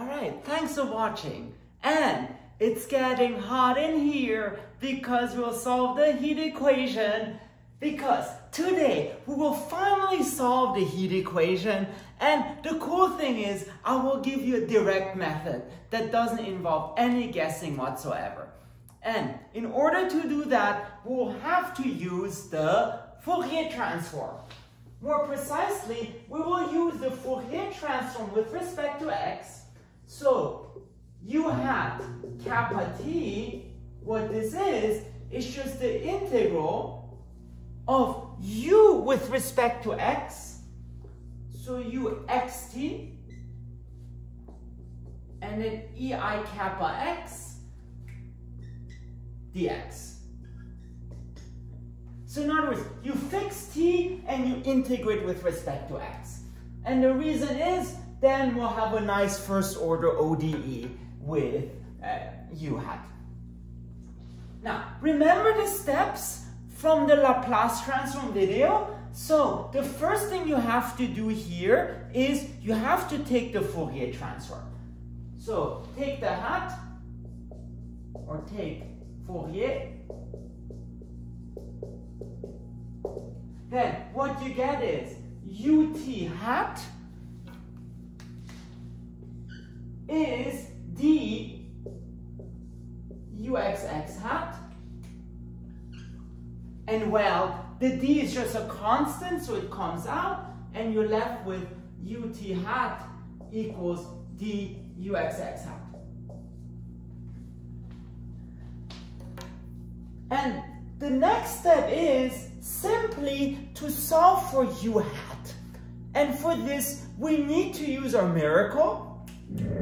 All right, thanks for watching. And it's getting hot in here because we'll solve the heat equation because today we will finally solve the heat equation and the cool thing is I will give you a direct method that doesn't involve any guessing whatsoever. And in order to do that, we'll have to use the Fourier transform. More precisely, we will use the Fourier transform with respect to x. So u hat kappa t, what this is, it's just the integral of u with respect to x. So u xt, and then ei kappa x dx. So in other words, you fix t and you integrate with respect to x. And the reason is, then we'll have a nice first order ODE with uh, u hat. Now, remember the steps from the Laplace transform video? So, the first thing you have to do here is you have to take the Fourier transform. So, take the hat, or take Fourier, Then what you get is ut hat is d uxx hat. And well, the d is just a constant, so it comes out, and you're left with ut hat equals d uxx hat. And the next step is simply to solve for u hat. And for this, we need to use our miracle.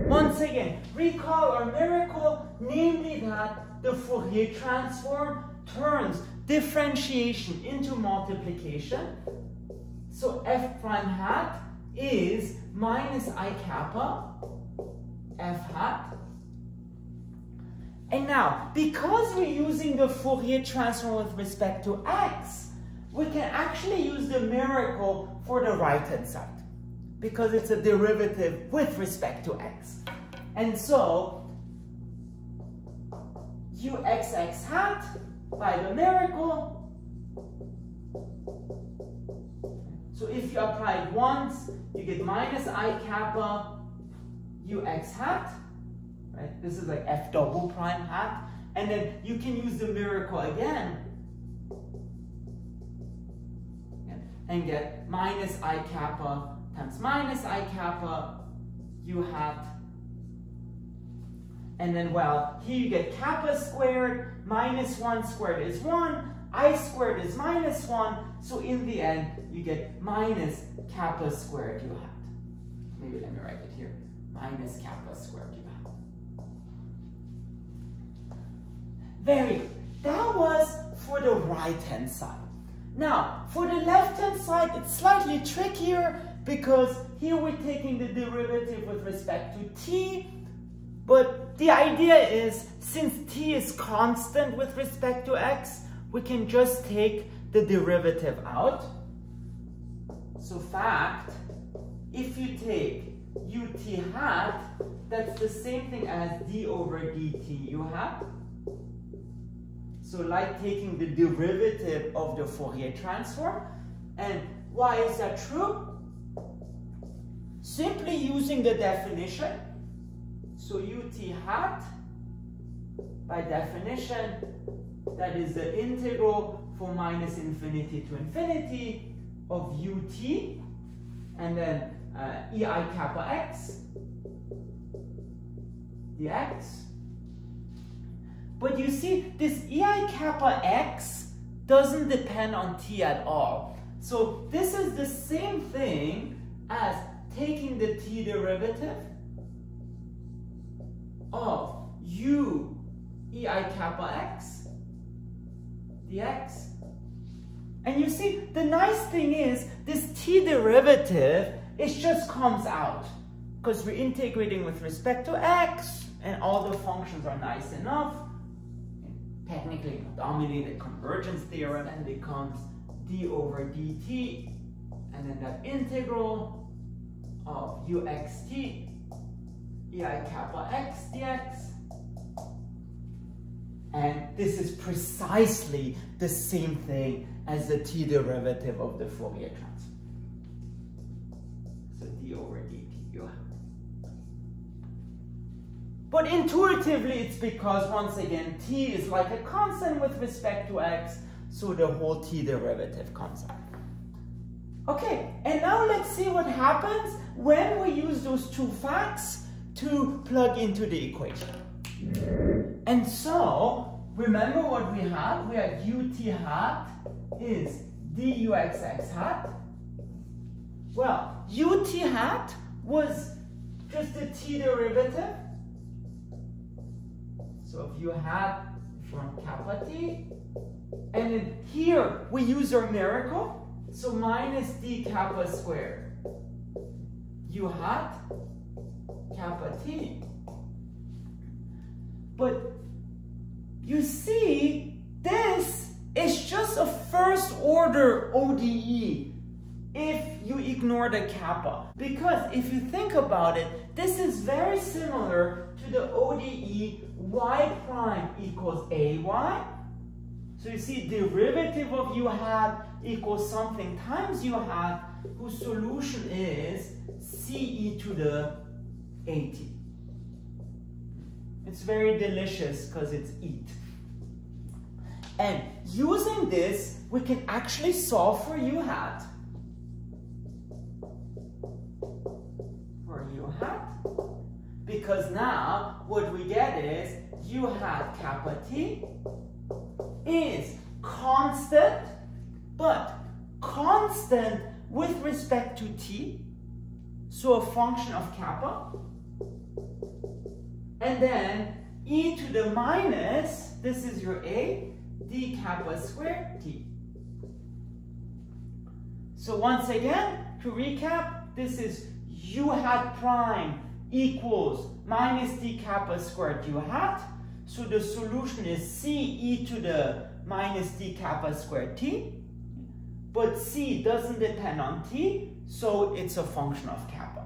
Once again, recall our miracle, namely that the Fourier transform turns differentiation into multiplication. So f prime hat is minus i kappa f hat and now, because we're using the Fourier transform with respect to x, we can actually use the miracle for the right-hand side because it's a derivative with respect to x. And so, uxx hat by the miracle. So if you apply it once, you get minus i kappa ux hat right? This is like f double prime hat. And then you can use the miracle again and get minus i kappa times minus i kappa u hat. And then, well, here you get kappa squared, minus 1 squared is 1, i squared is minus 1, so in the end, you get minus kappa squared u hat. Maybe let me write it here, minus kappa squared u hat. Very good. That was for the right-hand side. Now, for the left-hand side, it's slightly trickier because here we're taking the derivative with respect to t, but the idea is, since t is constant with respect to x, we can just take the derivative out. So fact, if you take ut hat, that's the same thing as d over dt u hat. So like taking the derivative of the Fourier transform. And why is that true? Simply using the definition. So ut hat, by definition, that is the integral for minus infinity to infinity of ut, and then uh, ei kappa x dx but you see, this ei kappa x doesn't depend on t at all. So this is the same thing as taking the t derivative of u ei kappa x dx. And you see, the nice thing is this t derivative, it just comes out because we're integrating with respect to x and all the functions are nice enough technically dominated convergence theorem and becomes d over dt and then that integral of uxt ei kappa x dx. And this is precisely the same thing as the t derivative of the Fourier transform. So d over dt. But intuitively, it's because, once again, t is like a constant with respect to x, so the whole t derivative comes out. Okay, and now let's see what happens when we use those two facts to plug into the equation. And so, remember what we had? We had ut hat is duxx hat. Well, ut hat was just the t derivative. So if you had from kappa t, and here we use our miracle, so minus d kappa squared. U hat kappa t. But you see, this is just a first order ODE if you ignore the kappa. Because if you think about it, this is very similar to the ODE y prime equals ay. So you see derivative of u hat equals something times u hat whose solution is ce to the at. It's very delicious because it's eat. And using this, we can actually solve for u hat. For u hat. Because now what we get is u hat kappa t is constant, but constant with respect to t, so a function of kappa, and then e to the minus, this is your a, d kappa squared t. So once again, to recap, this is u hat prime equals minus d kappa squared u hat. So the solution is c e to the minus d kappa squared t. But c doesn't depend on t, so it's a function of kappa.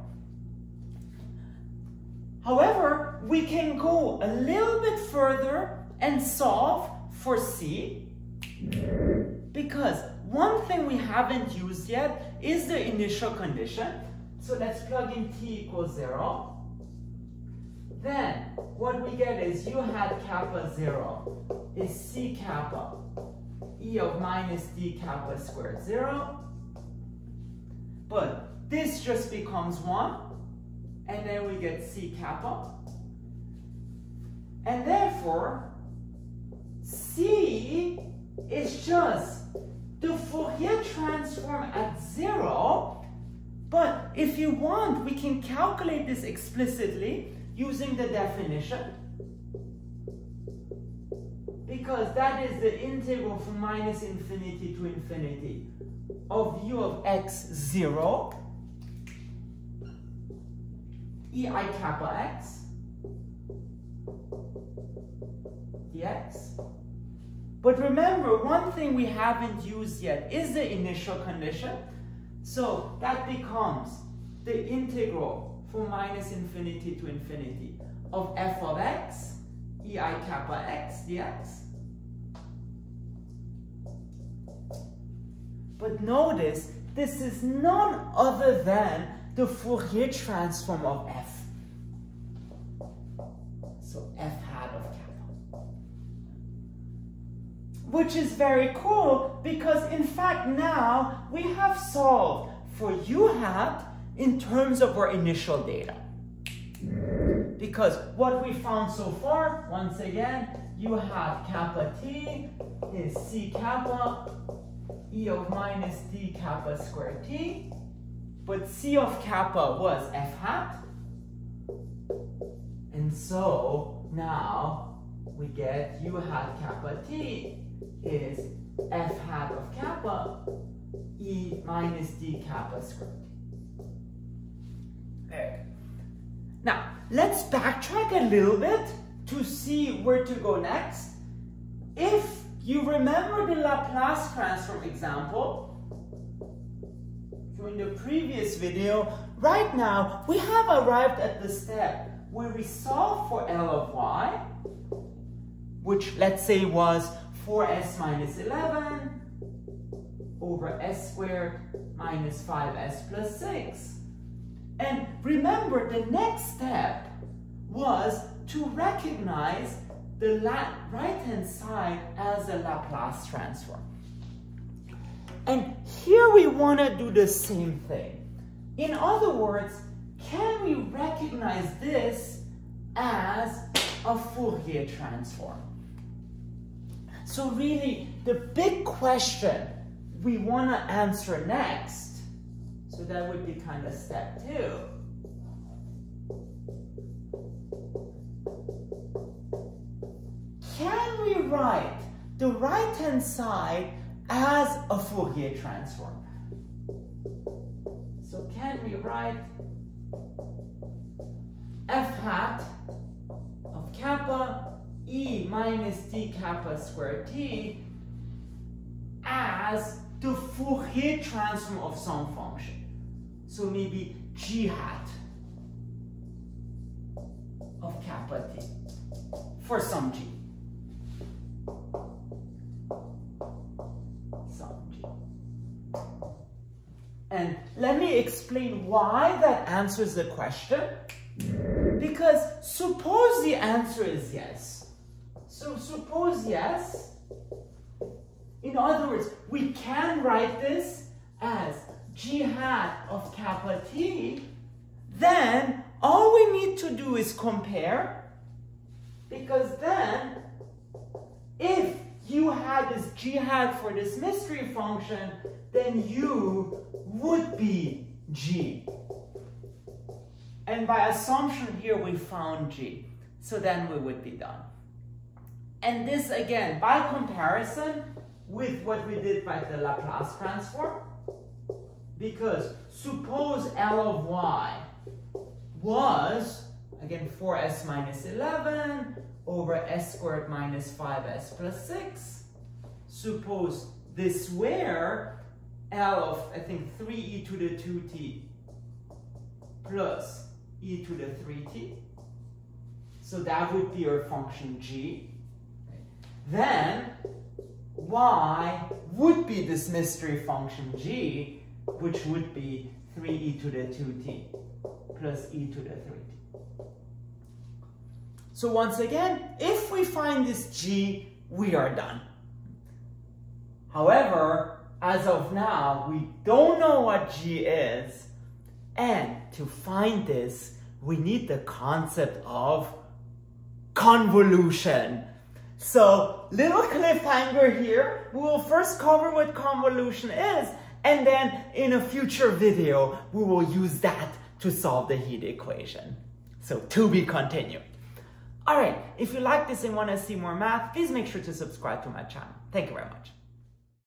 However, we can go a little bit further and solve for c because one thing we haven't used yet is the initial condition. So let's plug in t equals 0. Then what we get is u hat kappa 0 is c kappa e of minus d kappa squared 0. But this just becomes 1. And then we get c kappa. And therefore, c is just the Fourier transform at 0. But if you want, we can calculate this explicitly using the definition because that is the integral from minus infinity to infinity of u of x 0 ei kappa x dx. But remember, one thing we haven't used yet is the initial condition. So that becomes the integral from minus infinity to infinity of f of x, ei kappa x dx. But notice, this is none other than the Fourier transform of f. So f hat of kappa. Which is very cool because in fact now we have solved for u hat in terms of our initial data. Because what we found so far, once again, you have kappa t is c kappa e of minus d kappa squared t. But c of kappa was f hat. And so now we get u hat kappa t is f hat of kappa e minus d kappa squared t. There. Now, let's backtrack a little bit to see where to go next. If you remember the Laplace transform example from the previous video, right now we have arrived at the step where we solve for L of y, which let's say was 4s minus 11 over s squared minus 5s plus 6. And remember, the next step was to recognize the right-hand side as a Laplace transform. And here we want to do the same thing. In other words, can we recognize this as a Fourier transform? So really, the big question we want to answer next, so that would be kind of step two, can we write the right-hand side as a Fourier transform? So can we write f hat of kappa e minus d kappa squared t as the Fourier transform of some function. So maybe g hat of kappa t for some g. let me explain why that answers the question. Because suppose the answer is yes. So suppose yes. In other words, we can write this as g hat of kappa t. Then all we need to do is compare. Because then if you had this g hat for this mystery function, then u would be g. And by assumption here, we found g. So then we would be done. And this, again, by comparison with what we did by the Laplace transform, because suppose L of y was, again, 4s minus 11 over s squared minus 5s plus 6. Suppose this were L of, I think, 3e to the 2t plus e to the 3t. So that would be our function g. Then y would be this mystery function g, which would be 3e to the 2t plus e to the 3t. So once again, if we find this g, we are done. However, as of now, we don't know what G is. And to find this, we need the concept of convolution. So, little cliffhanger here. We will first cover what convolution is, and then in a future video, we will use that to solve the heat equation. So, to be continued. Alright, if you like this and want to see more math, please make sure to subscribe to my channel. Thank you very much.